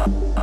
up.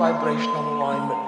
vibrational alignment.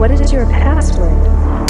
What is your password?